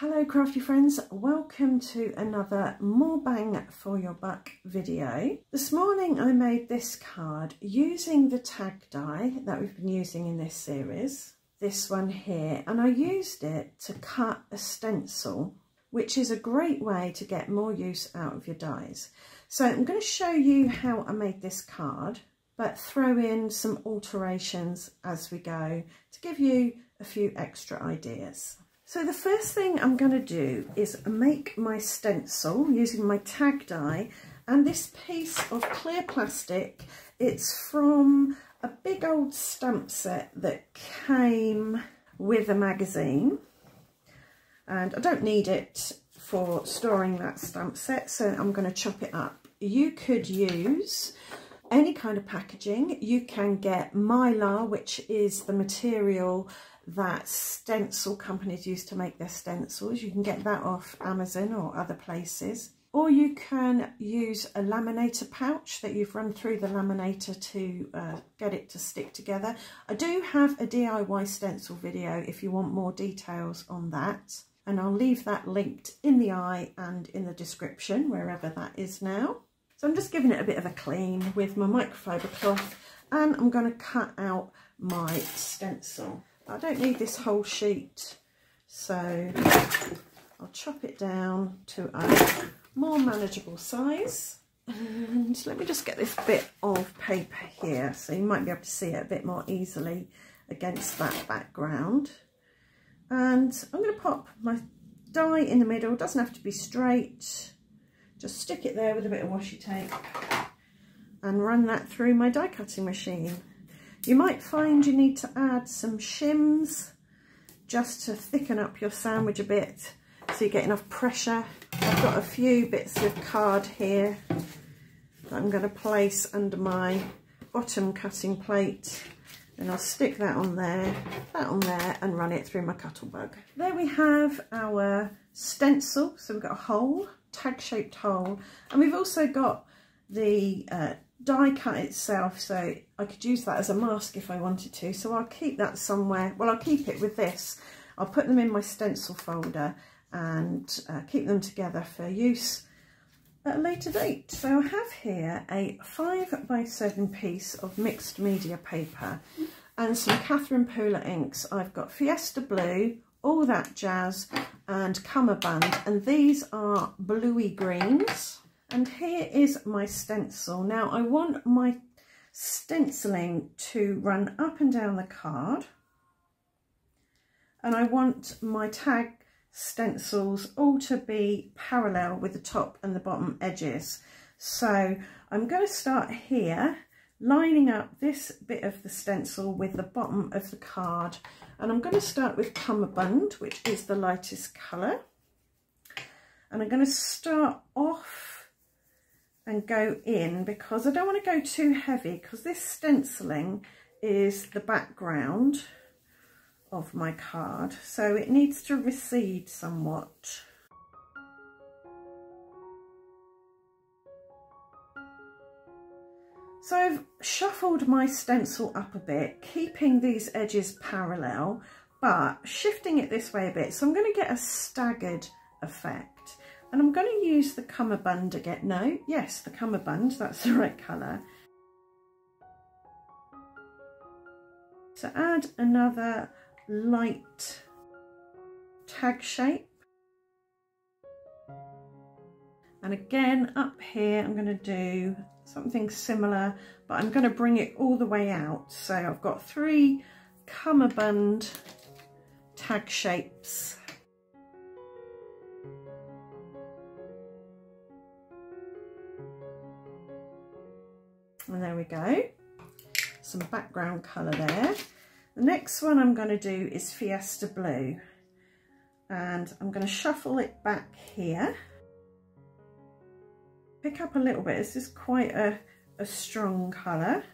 Hello crafty friends, welcome to another more bang for your buck video. This morning I made this card using the tag die that we've been using in this series, this one here, and I used it to cut a stencil which is a great way to get more use out of your dies. So I'm going to show you how I made this card but throw in some alterations as we go to give you a few extra ideas. So the first thing I'm going to do is make my stencil using my tag die and this piece of clear plastic, it's from a big old stamp set that came with a magazine and I don't need it for storing that stamp set so I'm going to chop it up. You could use any kind of packaging. You can get mylar which is the material that stencil companies use to make their stencils. You can get that off Amazon or other places. Or you can use a laminator pouch that you've run through the laminator to uh, get it to stick together. I do have a DIY stencil video if you want more details on that. And I'll leave that linked in the eye and in the description, wherever that is now. So I'm just giving it a bit of a clean with my microfiber cloth and I'm going to cut out my stencil. I don't need this whole sheet, so I'll chop it down to a more manageable size. And let me just get this bit of paper here so you might be able to see it a bit more easily against that background. And I'm going to pop my die in the middle, doesn't have to be straight. Just stick it there with a bit of washi tape and run that through my die cutting machine. You might find you need to add some shims just to thicken up your sandwich a bit so you get enough pressure. I've got a few bits of card here that I'm going to place under my bottom cutting plate and I'll stick that on there, that on there and run it through my Cuttlebug. There we have our stencil, so we've got a hole, tag shaped hole and we've also got the uh, die cut itself so I could use that as a mask if I wanted to. So I'll keep that somewhere. Well I'll keep it with this. I'll put them in my stencil folder and uh, keep them together for use at a later date. So I have here a five by seven piece of mixed media paper and some Catherine Pooler inks. I've got Fiesta Blue all that jazz and Cummerbund and these are bluey greens and here is my stencil. Now I want my stenciling to run up and down the card. And I want my tag stencils all to be parallel with the top and the bottom edges. So I'm going to start here, lining up this bit of the stencil with the bottom of the card. And I'm going to start with Cummerbund, which is the lightest colour. And I'm going to start off and go in because I don't want to go too heavy because this stenciling is the background of my card so it needs to recede somewhat. So I've shuffled my stencil up a bit, keeping these edges parallel, but shifting it this way a bit. So I'm going to get a staggered effect. And I'm going to use the cummerbund again. No, yes, the cummerbund, that's the right colour. So add another light tag shape. And again, up here, I'm going to do something similar, but I'm going to bring it all the way out. So I've got three cummerbund tag shapes And there we go. Some background colour there. The next one I'm going to do is Fiesta Blue. And I'm going to shuffle it back here. Pick up a little bit. This is quite a, a strong colour.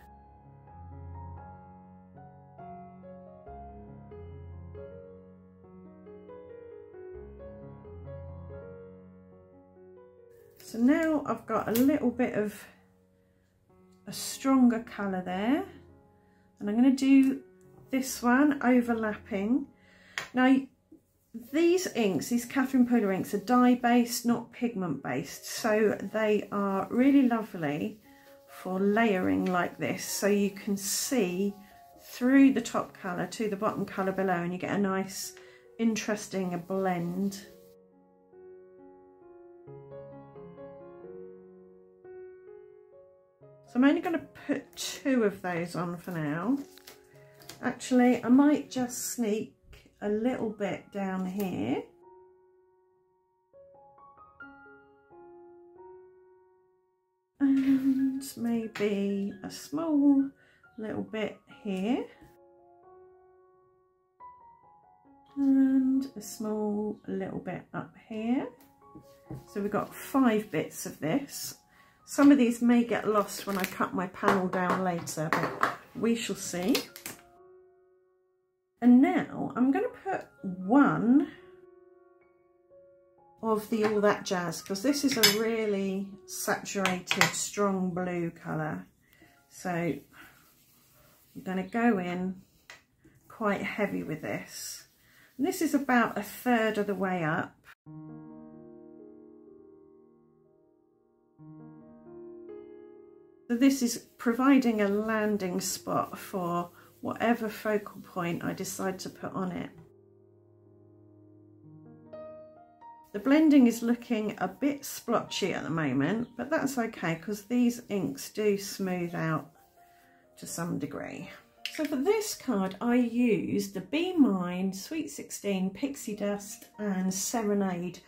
So now I've got a little bit of stronger colour there and I'm going to do this one overlapping. Now these inks, these Catherine Pooler inks are dye based, not pigment based. So they are really lovely for layering like this. So you can see through the top colour to the bottom colour below and you get a nice interesting blend. So I'm only going to put two of those on for now. Actually, I might just sneak a little bit down here. And maybe a small little bit here. And a small little bit up here. So we've got five bits of this. Some of these may get lost when I cut my panel down later, but we shall see. And now I'm going to put one of the All That Jazz because this is a really saturated, strong blue colour. So I'm going to go in quite heavy with this. And this is about a third of the way up. So this is providing a landing spot for whatever focal point I decide to put on it. The blending is looking a bit splotchy at the moment, but that's okay because these inks do smooth out to some degree. So for this card, I used the Be Mine Sweet 16 Pixie Dust and Serenade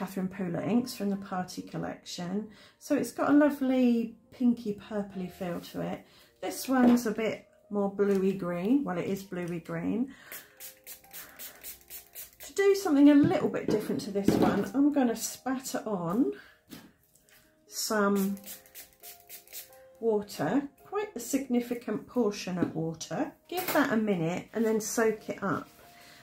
Catherine Pooler inks from the Party Collection. So it's got a lovely pinky purpley feel to it. This one's a bit more bluey green. Well, it is bluey green. To do something a little bit different to this one, I'm going to spatter on some water, quite a significant portion of water. Give that a minute and then soak it up.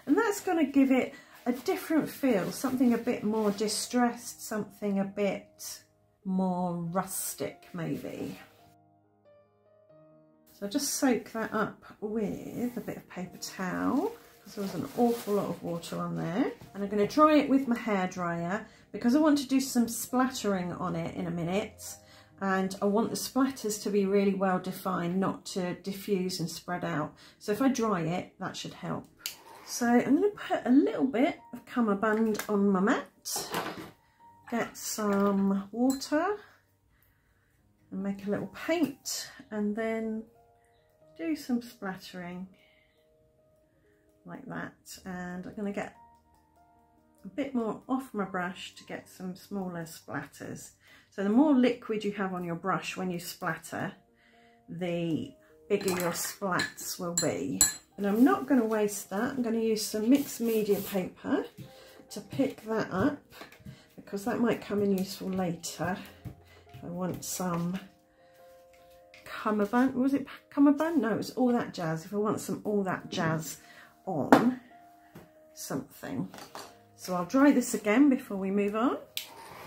And that's going to give it a different feel, something a bit more distressed, something a bit more rustic maybe. So just soak that up with a bit of paper towel because there was an awful lot of water on there. And I'm going to dry it with my hairdryer because I want to do some splattering on it in a minute. And I want the splatters to be really well defined, not to diffuse and spread out. So if I dry it, that should help. So I'm going to put a little bit of cummerbund on my mat. Get some water and make a little paint and then do some splattering like that and I'm going to get a bit more off my brush to get some smaller splatters. So the more liquid you have on your brush when you splatter, the bigger your splats will be. And I'm not going to waste that. I'm going to use some mixed media paper to pick that up because that might come in useful later. I want some cummerbund, was it cummerbund? No, it was all that jazz. If I want some all that jazz on something. So I'll dry this again before we move on.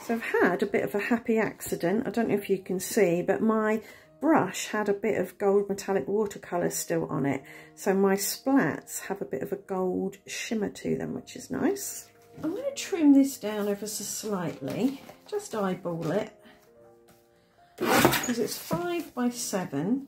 So I've had a bit of a happy accident. I don't know if you can see, but my brush had a bit of gold metallic watercolour still on it. So my splats have a bit of a gold shimmer to them, which is nice. I'm going to trim this down ever so slightly, just eyeball it because it's five by seven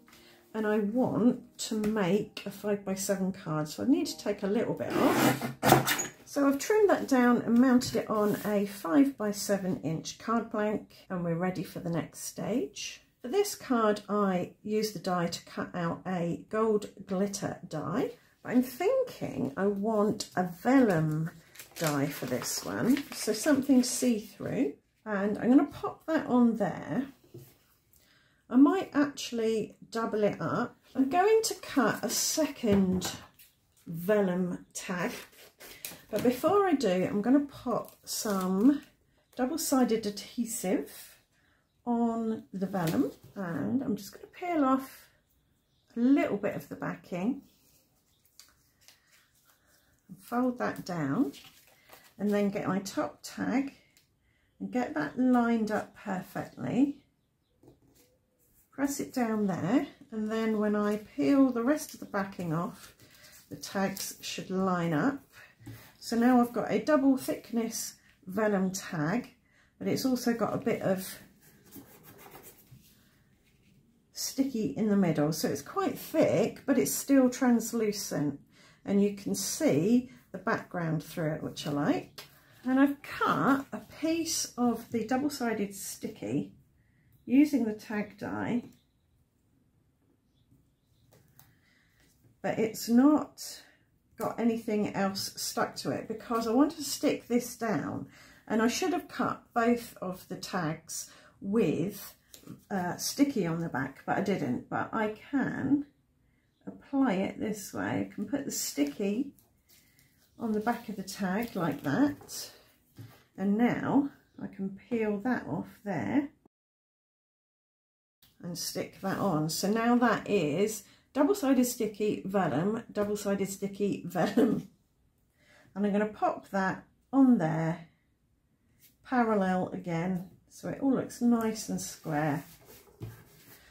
and I want to make a five by seven card so I need to take a little bit off so I've trimmed that down and mounted it on a five by seven inch card blank and we're ready for the next stage for this card I used the die to cut out a gold glitter die I'm thinking I want a vellum die for this one so something see-through and I'm going to pop that on there I might actually double it up. I'm going to cut a second vellum tag, but before I do, I'm going to pop some double-sided adhesive on the vellum and I'm just going to peel off a little bit of the backing and fold that down and then get my top tag and get that lined up perfectly. Press it down there and then when I peel the rest of the backing off the tags should line up. So now I've got a double thickness vellum tag, but it's also got a bit of sticky in the middle. So it's quite thick, but it's still translucent. And you can see the background through it, which I like. And I've cut a piece of the double-sided sticky using the tag die. But it's not got anything else stuck to it because I want to stick this down and I should have cut both of the tags with uh, sticky on the back but I didn't. But I can apply it this way. I can put the sticky on the back of the tag like that. And now I can peel that off there and stick that on. So now that is double-sided sticky vellum, double-sided sticky vellum. And I'm going to pop that on there, parallel again, so it all looks nice and square.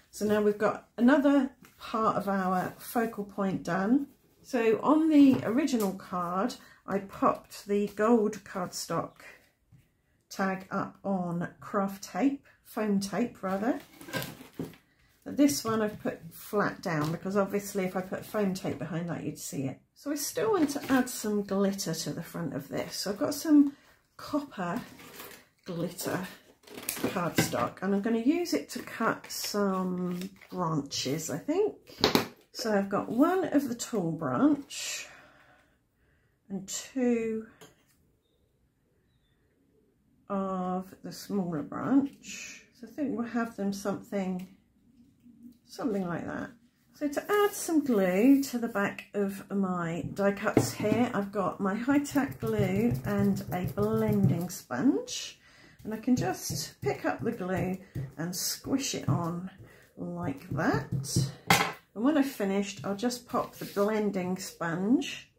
So now we've got another part of our focal point done. So on the original card, I popped the gold cardstock tag up on craft tape, foam tape rather. But this one I've put flat down because obviously if I put foam tape behind that you'd see it. So I still want to add some glitter to the front of this. So I've got some copper glitter cardstock and I'm going to use it to cut some branches I think. So I've got one of the tall branch and two of the smaller branch. So I think we'll have them something something like that. So to add some glue to the back of my die cuts here, I've got my high-tack glue and a blending sponge. And I can just pick up the glue and squish it on like that. And when I've finished, I'll just pop the blending sponge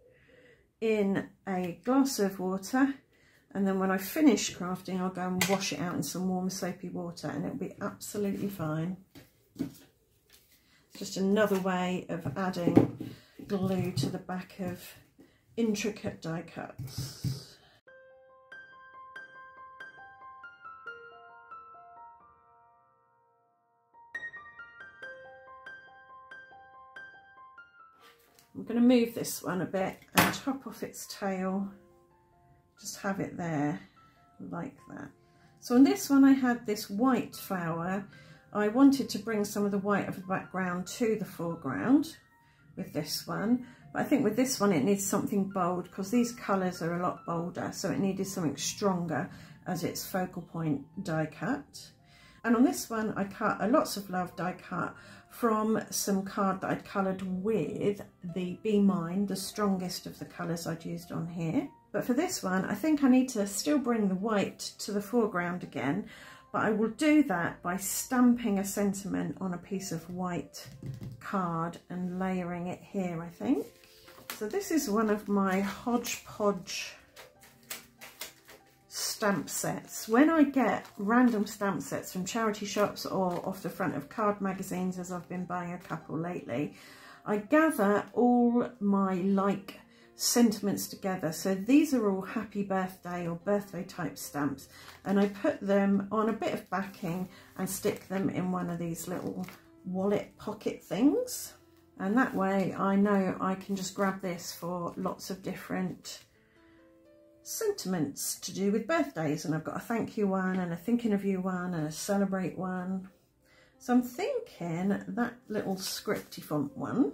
in a glass of water. And then when I finish crafting, I'll go and wash it out in some warm soapy water and it'll be absolutely fine just another way of adding glue to the back of intricate die cuts. I'm going to move this one a bit and chop off its tail, just have it there like that. So on this one I had this white flower I wanted to bring some of the white of the background to the foreground with this one. But I think with this one it needs something bold because these colours are a lot bolder. So it needed something stronger as its focal point die cut. And on this one I cut a Lots of Love die cut from some card that I'd coloured with the Be Mine, the strongest of the colours I'd used on here. But for this one, I think I need to still bring the white to the foreground again but I will do that by stamping a sentiment on a piece of white card and layering it here, I think. So this is one of my hodgepodge stamp sets. When I get random stamp sets from charity shops or off the front of card magazines, as I've been buying a couple lately, I gather all my like sentiments together. So these are all happy birthday or birthday type stamps and I put them on a bit of backing and stick them in one of these little wallet pocket things. And that way I know I can just grab this for lots of different sentiments to do with birthdays. And I've got a thank you one and a thinking of you one and a celebrate one. So I'm thinking that little scripty font one.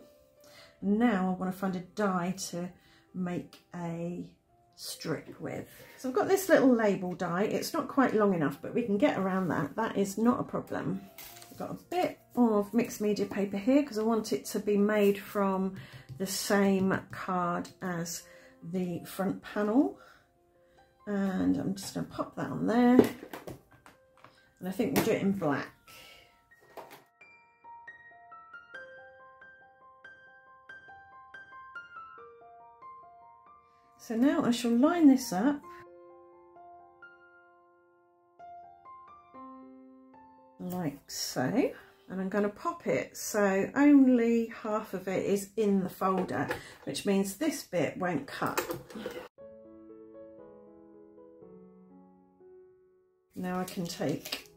Now I want to find a die to make a strip with. So I've got this little label die. It's not quite long enough, but we can get around that. That is not a problem. I've got a bit of mixed media paper here because I want it to be made from the same card as the front panel. And I'm just going to pop that on there. And I think we'll do it in black. So now I shall line this up like so and I'm going to pop it so only half of it is in the folder which means this bit won't cut. Now I can take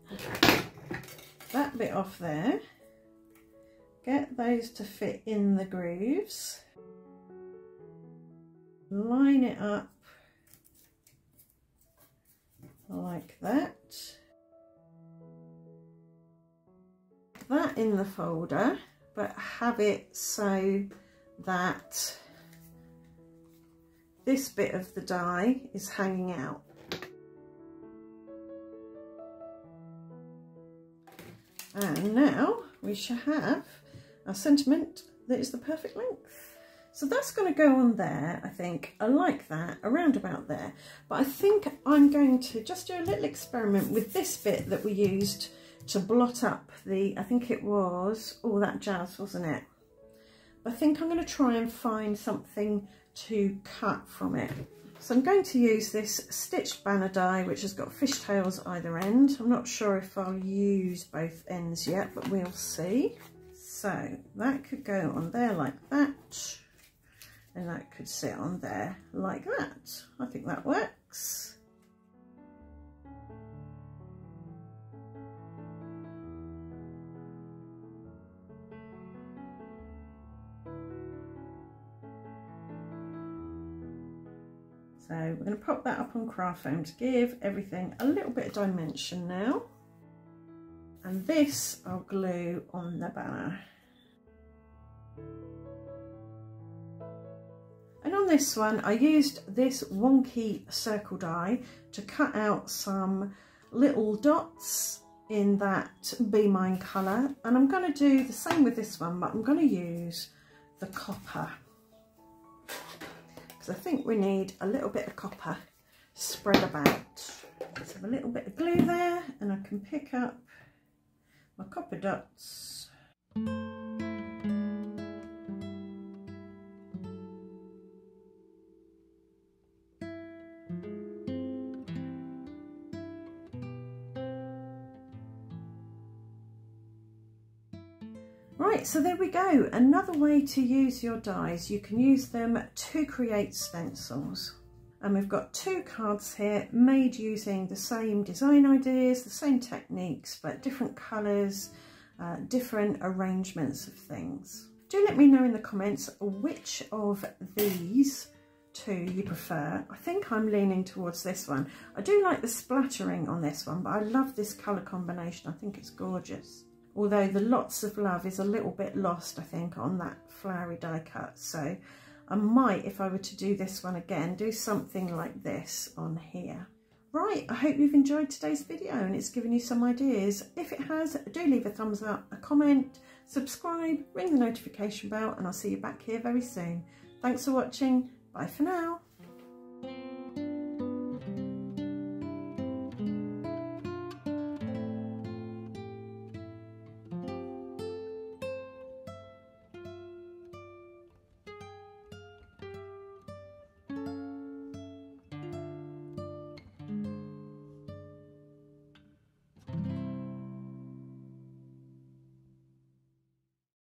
that bit off there, get those to fit in the grooves, line it up like that. That in the folder, but have it so that this bit of the die is hanging out. And now we shall have our sentiment that is the perfect length. So that's going to go on there, I think. I like that, around about there. But I think I'm going to just do a little experiment with this bit that we used to blot up the, I think it was, all that jazz, wasn't it? I think I'm going to try and find something to cut from it. So I'm going to use this stitched banner die, which has got fishtails either end. I'm not sure if I'll use both ends yet, but we'll see. So that could go on there like that. And that could sit on there like that. I think that works. So we're going to pop that up on craft foam to give everything a little bit of dimension now. And this I'll glue on the banner. And on this one, I used this wonky circle die to cut out some little dots in that Be Mine colour. And I'm going to do the same with this one, but I'm going to use the copper because I think we need a little bit of copper spread about. Let's have a little bit of glue there and I can pick up my copper dots. Right, so there we go. Another way to use your dies. You can use them to create stencils. And we've got two cards here made using the same design ideas, the same techniques, but different colours, uh, different arrangements of things. Do let me know in the comments which of these two you prefer. I think I'm leaning towards this one. I do like the splattering on this one, but I love this colour combination. I think it's gorgeous although the lots of love is a little bit lost I think on that flowery die cut. So I might if I were to do this one again do something like this on here. Right I hope you've enjoyed today's video and it's given you some ideas. If it has do leave a thumbs up a comment subscribe ring the notification bell and I'll see you back here very soon. Thanks for watching. Bye for now